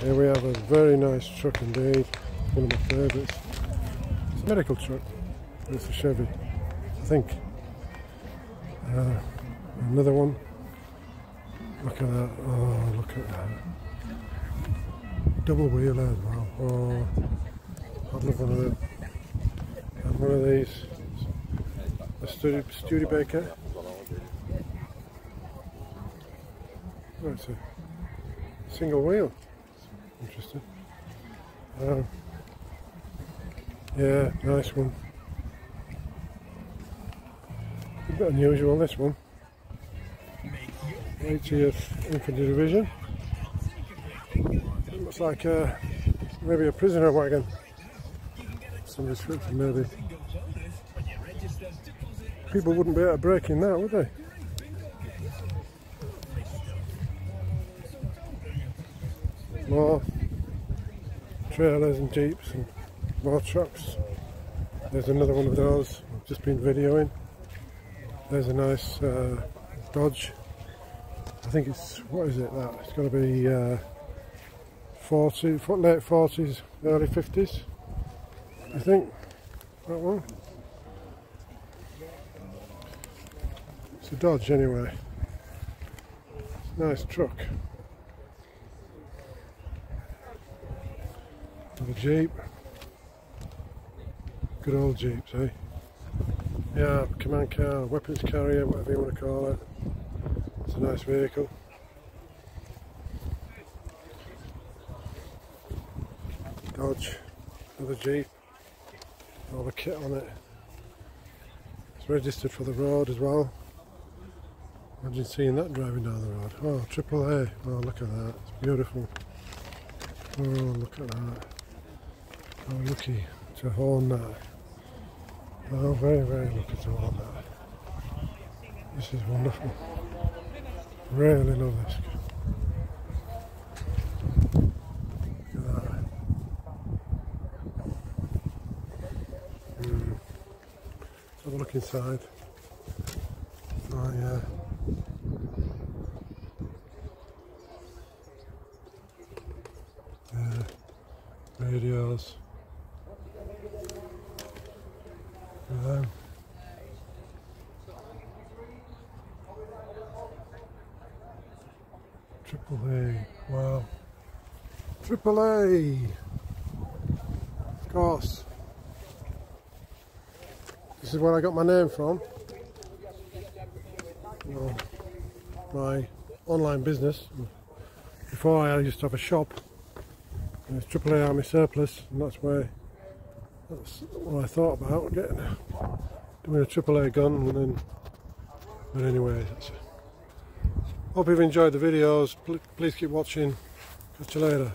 Here we have a very nice truck indeed. One of my favourites. It's a medical truck. It's a Chevy, I think. Uh, another one. Look at that. Oh, look at that. Double wheeler as well. Oh, I'd love one of them. And one of these. A Studebaker. Oh, it's a single wheel. Interesting. Um, yeah, nice one. A bit unusual this one. 80th Infantry Division. It looks like uh, maybe a prisoner wagon. Some description maybe. People wouldn't be able to break in that, would they? More trailers and jeeps and more trucks. There's another one of those I've just been videoing. There's a nice uh, Dodge. I think it's, what is it that? It's got to be uh, 40, late 40s, early 50s. I think, that one. It's a Dodge anyway. It's a Nice truck. The Jeep. Good old Jeeps, eh? Yeah, command car, weapons carrier, whatever you want to call it. It's a nice vehicle. Dodge, another Jeep, all the kit on it. It's registered for the road as well. Imagine seeing that driving down the road. Oh, triple A. Oh, look at that. It's beautiful. Oh, look at that. Oh, lucky to own that. Oh, very, very lucky to own that. This is wonderful. Really love this. Look at that. Mm. Have a look inside. Oh yeah. Yeah. Radios. Triple A, wow. Triple A, of course. This is where I got my name from. Well, my online business. Before I used to have a shop. It's Triple A Army Surplus, and that's where that's what I thought about getting doing a triple A gun and then but anyway hope you've enjoyed the videos. Please keep watching. Catch you later